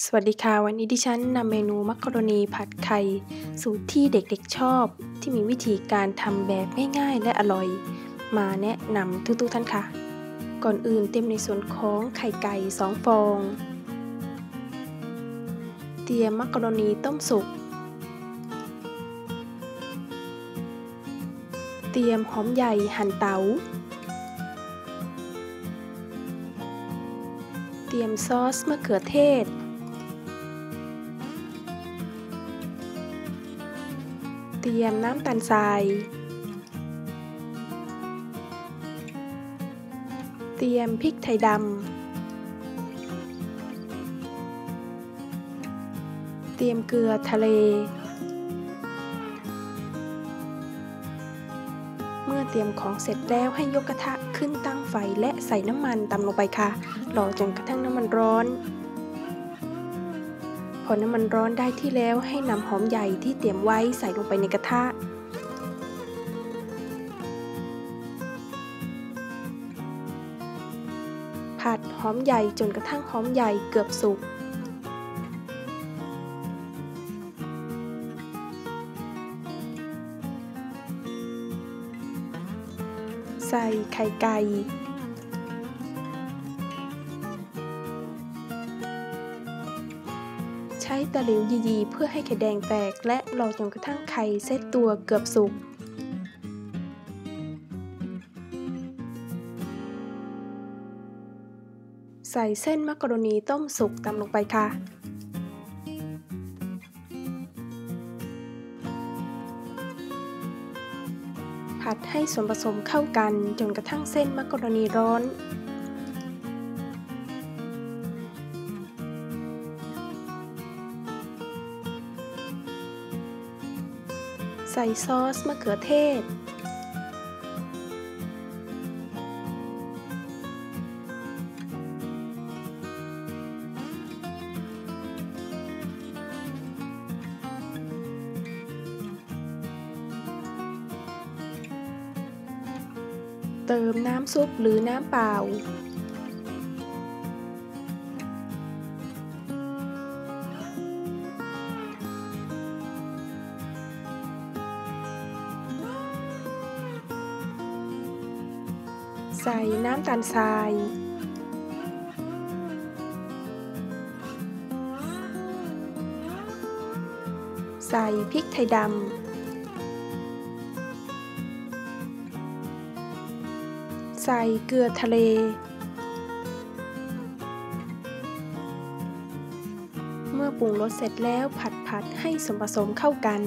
สวัสดีค่ะ วันนี้ดิฉันนำเมนูมักกะโรนีผัดไข่สูตรที่เด็กๆชอบ ที่มีวิธีการทำแบบง่ายๆ และอร่อย มาแนะนำทุกๆท่านค่ะ ก่อนอื่นเตรียมในส่วนของไข่ไก่ 2 ฟอง เตรียมมักกะโรนีต้มสุก เตรียมหอมใหญ่หั่นเตา๋าเตรียมซอสมะเขือเทศ เตรียม น้ำตาลทราย เตรียมพริกไทยดำ เตรียมเกลือทะเล เมื่อเตรียมของเสร็จแล้วให้ยกกระทะขึ้นตั้งไฟและใส่น้ำมันตำลงไปค่ะ รอจนกระทั่งน้ำมันร้อน พอน้ำมันร้อนได้ที่แล้วให้นำหอมใหญ่ที่เตรียมไว้ใส่ลงไปในกระทะ ผัดหอมใหญ่จนกระทั่งหอมใหญ่เกือบสุก ใส่ไข่ไก่ ใช้ตะหลิวยีๆเพื่อให้ไข่แดงแตก และรอจนกระทั่งไข่เซตตัวเกือบสุกใส่เส้นมักกะโรนีต้มสุกตามลงไปค่ะ ผัดให้ส่วนผสมเข้ากันจนกระทั่งเส้นมักกะโรนีร้อน ใส่ซอสมะเขือเทศ เติมน้ำซุปหรือน้ำเปล่า ใส่น้ำตาลทราย ใส่พริกไทยดำ ใส่เกลือทะเล เมื่อปรุงรสเสร็จแล้วผัดผัดให้ส่วนผสมเข้ากัน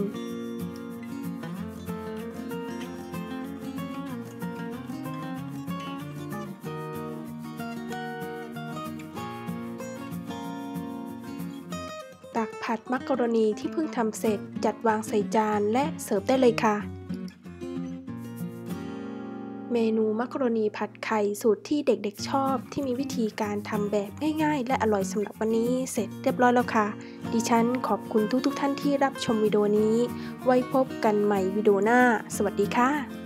ตักผัดมักกะโรนีที่เพิ่งทำเสร็จจัดวางใส่จานและเสิร์ฟได้เลยค่ะ เมนูมักกะโรนีผัดไข่สูตรที่เด็กๆชอบ ที่มีวิธีการทำแบบง่ายๆ และอร่อยสำหรับวันนี้เสร็จเรียบร้อยแล้วค่ะ ดิฉันขอบคุณทุกๆท่านที่รับชมวิดีโอนี้ ไว้พบกันใหม่วิดีโอหน้า สวัสดีค่ะ